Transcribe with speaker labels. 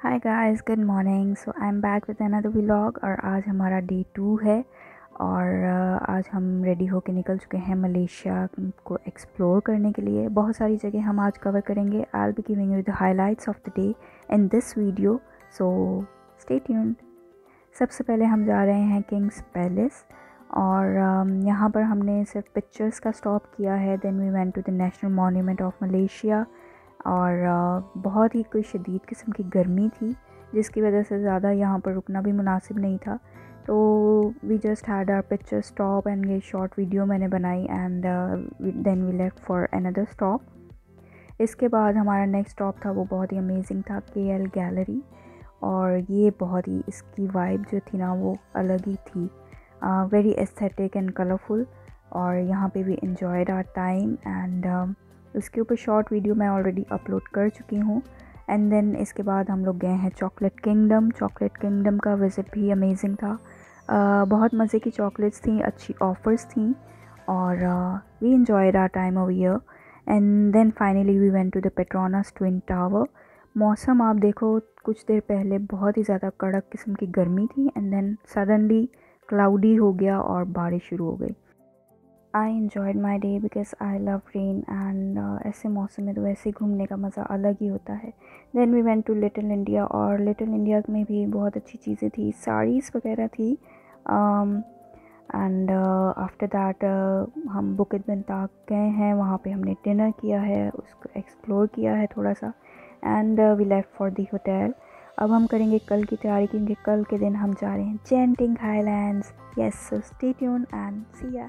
Speaker 1: Hi guys good morning so I am back with another vlog और आज हमारा day to है और uh, आज हम रेडी होके निकल चुके हैं मलेशिया को एक्सप्लोर करने के लिए। बहुत सारी जगह हम आज कवर करेंगे। I be giving you the highlights of the day in this video so stay tuned सबसे पहले हम जा रहे हैं किंग्स पैलेस और um, यहाँ पर हमने सिर्फ़ पिक्चर्स का स्टॉप किया है। Then we went to the national monument of Malaysia और बहुत ही कोई शदीद किस्म की गर्मी थी, जिसकी वजह से ज़्यादा यहाँ पर रुकना भी मुनासिब नहीं था। तो we just had our picture stop and ये शॉर्ट वीडियो मैंने बनाई and then we left for another stop इसके बाद हमारा नेक्स्ट स्टॉप था, वो बहुत ही अमेजिंग था के एल गैलरी और ये बहुत ही इसकी वाइब जो थी ना, वो अलग ही थी। वेरी एस्थेटिक एंड कलरफुल और यहाँ पे we enjoyed our time and उसके ऊपर शॉर्ट वीडियो मैं ऑलरेडी अपलोड कर चुकी हूँ। एंड देन इसके बाद हम लोग गए हैं चॉकलेट किंगडम चॉकलेट किंगडम का विज़िट भी अमेजिंग था। uh, बहुत मज़े की चॉकलेट्स थी अच्छी ऑफ़र्स थी और we enjoyed our time of year and then finally we went to the Petronas twin tower मौसम आप देखो कुछ देर पहले बहुत ही ज़्यादा कड़क किस्म की गर्मी थी। एंड देन सडनली क्लाउडी हो गया और बारिश शुरू हो गई। I enjoyed my day because I love rain and ऐसे मौसम में तो वैसे घूमने का मज़ा अलग ही होता है। Then we went to little India और लिटिल इंडिया में भी बहुत अच्छी चीज़ें थी। साड़ीज़ वगैरह थी एंड आफ्टर दैट हम बुकित बिनताक गए हैं। वहाँ पे हमने डिनर किया है, उसको एक्सप्लोर किया है थोड़ा सा and we left for the hotel अब हम करेंगे कल की तैयारी क्योंकि कल के दिन हम जा रहे हैं Genting Highlands yes so and see या